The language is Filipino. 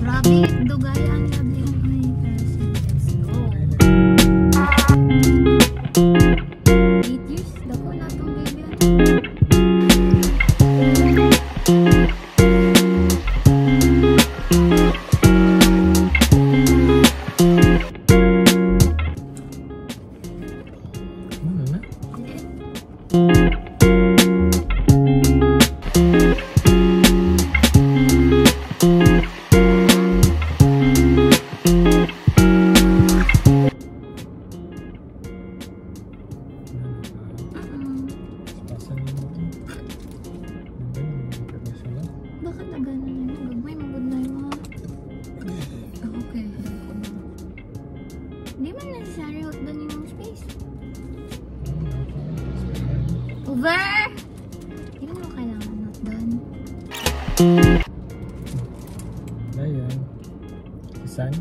Grabe, dugay ang labi Di man necessary hot doon yung space. Over! Di ba naman kailangan hot doon? Ayan. Isan?